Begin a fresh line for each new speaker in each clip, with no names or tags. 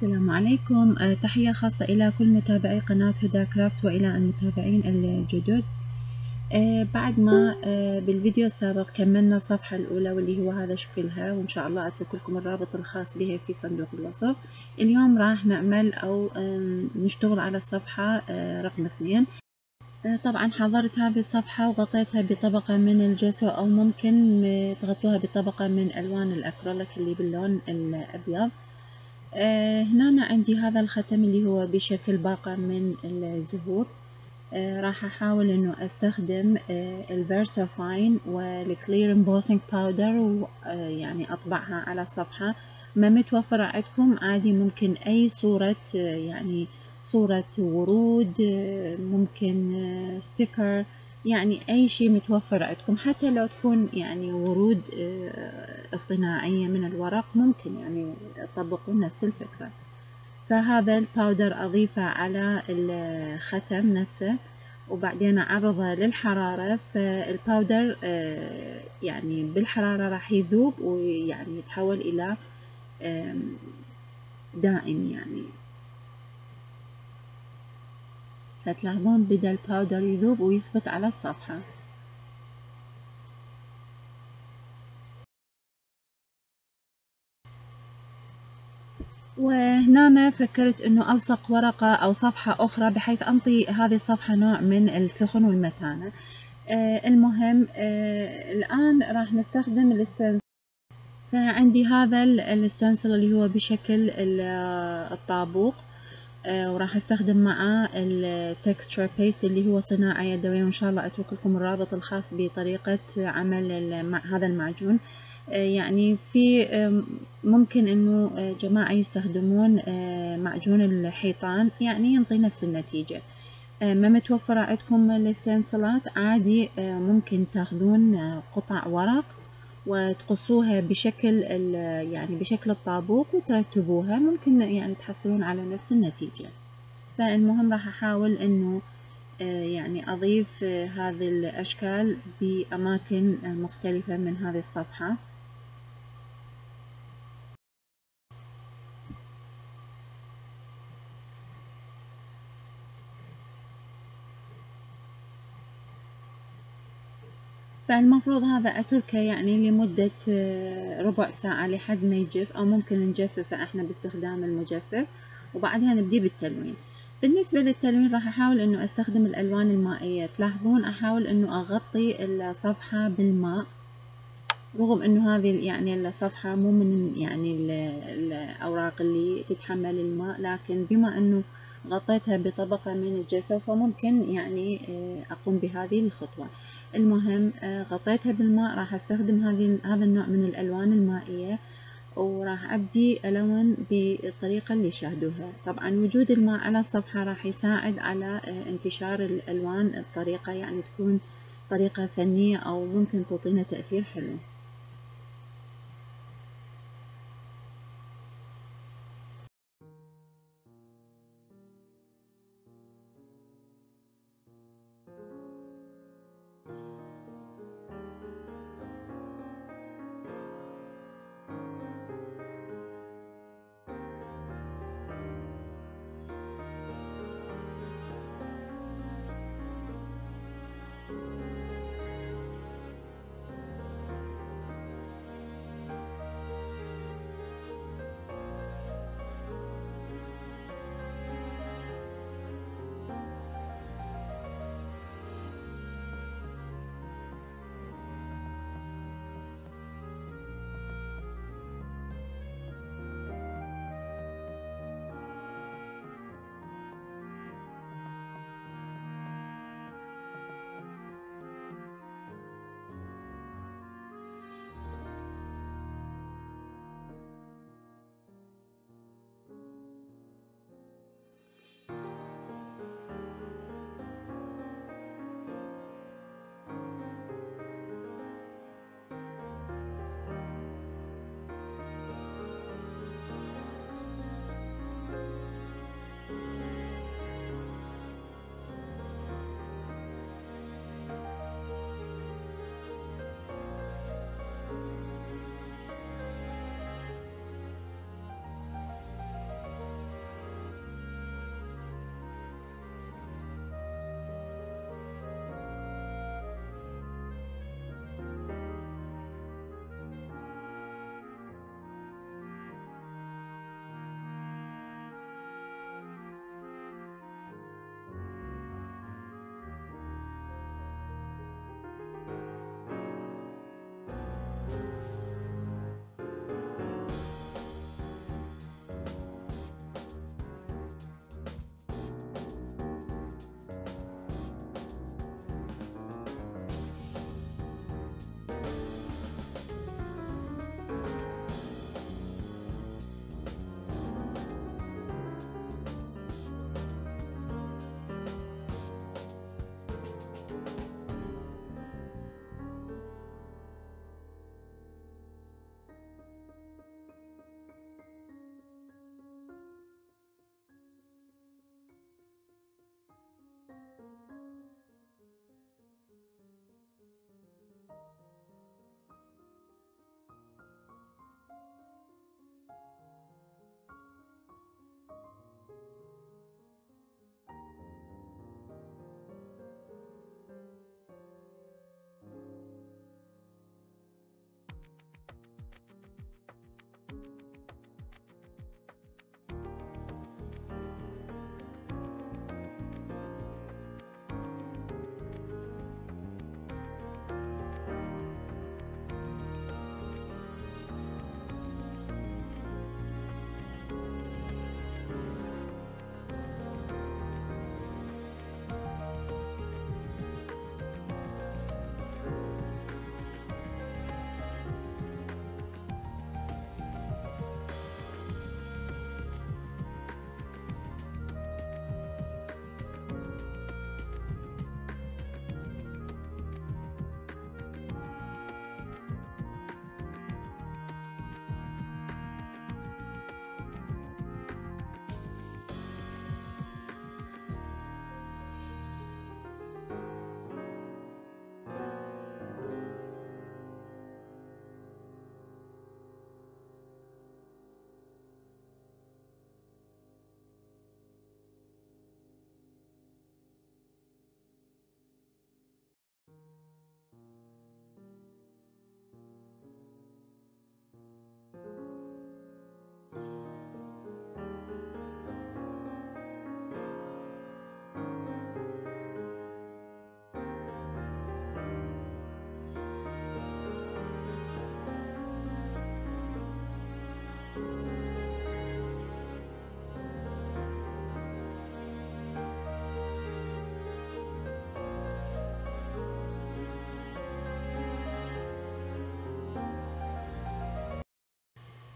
السلام عليكم. أه تحية خاصة إلى كل متابعي قناة هدى كرافتس وإلى المتابعين الجدد. أه بعد ما أه بالفيديو السابق كملنا الصفحة الأولى واللي هو هذا شكلها وإن شاء الله أترك لكم الرابط الخاص بها في صندوق الوصف. اليوم راح نعمل أو نشتغل على الصفحة رقم اثنين. طبعا حضرت هذه الصفحة وغطيتها بطبقة من الجسو أو ممكن تغطوها بطبقة من ألوان الأكريليك اللي باللون الأبيض. آه هنا عندي هذا الختم اللي هو بشكل باقة من الزهور. آه راح أحاول إنه أستخدم آه ال VersaFine وال clear embossing powder ويعني أطبعها على الصفحة ما متوفرة عندكم عادي ممكن أي صورة يعني صورة ورود ممكن sticker يعني أي شيء متوفر عندكم حتى لو تكون يعني ورود اصطناعية من الورق ممكن يعني تطبقون نفس الفكرة. فهذا ال powder أضيفه على الختم نفسه وبعدين أعرضه للحرارة. فال powder يعني بالحرارة راح يذوب ويعني يتحول إلى دائم يعني. فتلاحظون بدأ ال powder يذوب ويثبت على الصفحة. وهنا فكرت إنه ألصق ورقة أو صفحة أخرى بحيث أنطي هذه الصفحة نوع من الثخن والمتانة. آه المهم آه الآن راح نستخدم ال stencil فعندي هذا ال stencil اللي هو بشكل الطابوق آه وراح أستخدم معاه ال texture paste اللي هو صناعة يدوية وإن شاء الله أترك لكم الرابط الخاص بطريقة عمل هذا المعجون. آه يعني في آه ممكن إنه جماعة يستخدمون معجون الحيطان يعني ينطي نفس النتيجة. ما متوفرة عندكم الستنسلات عادي ممكن تاخذون قطع ورق وتقصوها بشكل يعني بشكل الطابوق وترتبوها ممكن يعني تحصلون على نفس النتيجة. فالمهم راح أحاول إنه يعني أضيف هذه الأشكال بأماكن مختلفة من هذه الصفحة. فالمفروض هذا أتركه يعني لمدة ربع ساعة لحد ما يجف أو ممكن نجففه إحنا باستخدام المجفف. وبعدها نبدي بالتلوين. بالنسبة للتلوين راح أحاول إنه أستخدم الألوان المائية. تلاحظون أحاول إنه أغطي الصفحة بالماء رغم إنه هذه يعني الصفحة مو من يعني الأوراق اللي تتحمل الماء. لكن بما إنه غطيتها بطبقة من الجسو فممكن يعني أقوم بهذه الخطوة. المهم غطيتها بالماء راح أستخدم هذا النوع من الألوان المائية وراح أبدي ألون بالطريقة اللي شاهدوها طبعا وجود الماء على الصفحة راح يساعد على انتشار الألوان بطريقة يعني تكون طريقة فنية أو ممكن تعطينا تأثير حلو.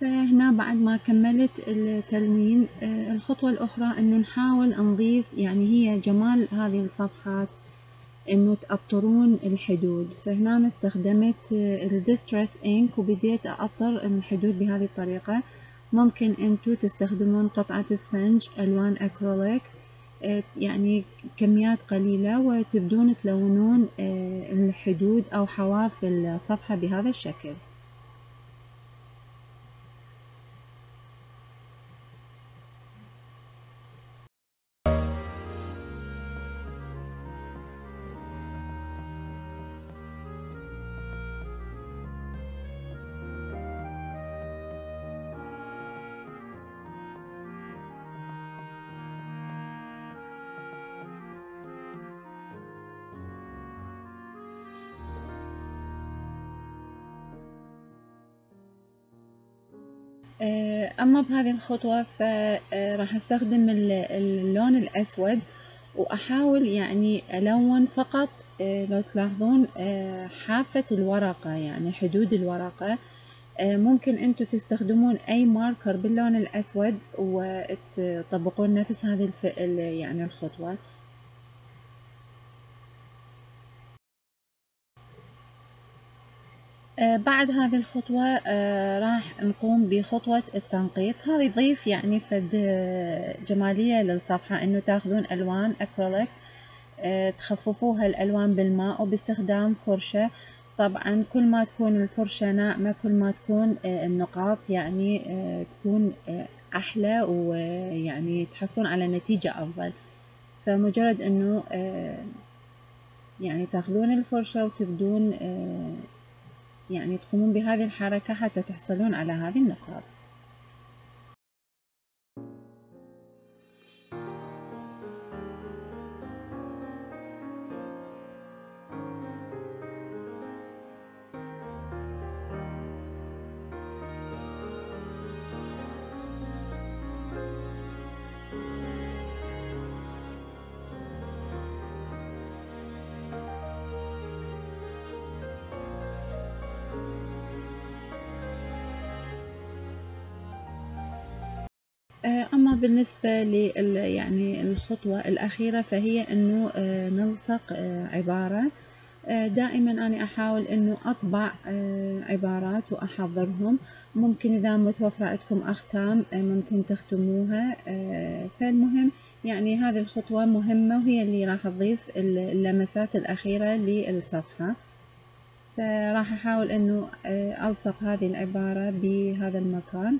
فهنا بعد ما كملت التلوين الخطوة الأخرى إنه نحاول نضيف يعني هي جمال هذه الصفحات إنه تأطرون الحدود. فهنا استخدمت ال Distress Ink وبديت أأطر الحدود بهذه الطريقة. ممكن أنتو تستخدمون قطعة اسفنج ألوان أكريليك يعني كميات قليلة وتبدون تلونون الحدود أو حواف الصفحة بهذا الشكل. أما بهذه الخطوة فراح أستخدم اللون الأسود وأحاول يعني ألون فقط لو تلاحظون حافة الورقة يعني حدود الورقة ممكن أنتو تستخدمون أي ماركر باللون الأسود وتطبقون نفس هذه. يعني الخطوة بعد هذه الخطوة آه راح نقوم بخطوة التنقيط. هذا يضيف يعني فد جمالية للصفحة إنه تاخذون ألوان اكريليك آه تخففوها الالوان بالماء وباستخدام فرشة. طبعا كل ما تكون الفرشة ناعمة كل ما تكون النقاط يعني تكون أحلى ويعني تحصلون على نتيجة أفضل. فمجرد إنه يعني تاخذون الفرشة وتبدون يعني تقومون بهذه الحركة حتى تحصلون على هذه النقاط. أما بالنسبة لل يعني الخطوة الأخيرة فهي إنه نلصق عبارة. دائما أنا أحاول إنه أطبع عبارات وأحضرهم. ممكن إذا متوفرة عندكم أختام ممكن تختموها. فالمهم يعني هذه الخطوة مهمة وهي اللي راح تضيف اللمسات الأخيرة للصفحة. فراح أحاول إنه ألصق هذه العبارة بهذا المكان.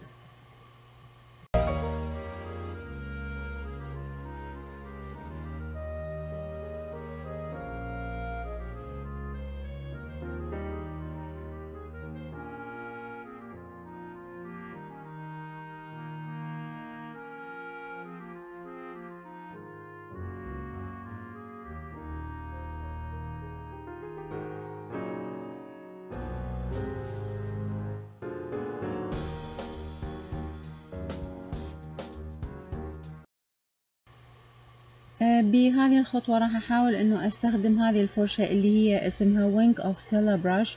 بهذه الخطوة راح أحاول إنه أستخدم هذه الفرشة اللي هي اسمها Wing of Stella Brush.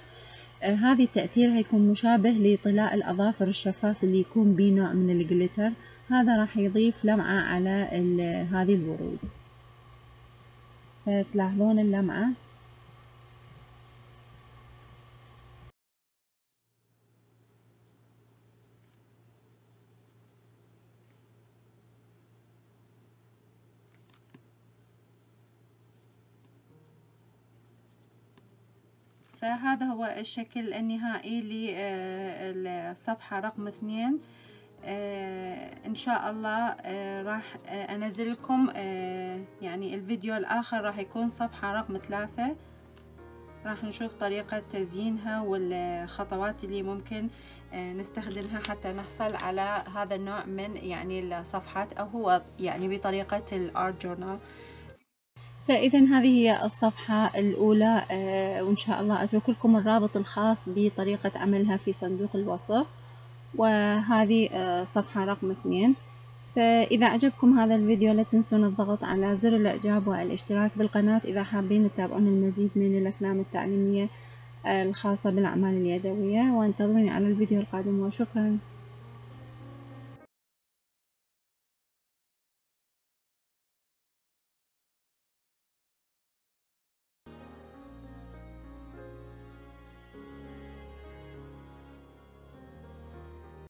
هذه تأثيرها يكون مشابه لطلاء الأظافر الشفاف اللي يكون به نوع من الجليتر. هذا راح يضيف لمعة على هذه الورود تلاحظون اللمعة؟ فهذا هو الشكل النهائي للصفحة رقم اثنين. إن شاء الله راح انزل لكم يعني الفيديو الآخر راح يكون صفحة رقم ثلاثة. راح نشوف طريقة تزيينها والخطوات اللي ممكن نستخدمها حتى نحصل على هذا النوع من يعني الصفحات أو هو يعني بطريقة الارت جورنال فإذا هذه هي الصفحة الأولى وإن شاء الله أترك لكم الرابط الخاص بطريقة عملها في صندوق الوصف. وهذه صفحة رقم اثنين. فإذا عجبكم هذا الفيديو لا تنسون الضغط على زر الإعجاب والاشتراك بالقناة إذا حابين تتابعون المزيد من الأفلام التعليمية الخاصة بالأعمال اليدوية. وانتظروني على الفيديو القادم وشكرا.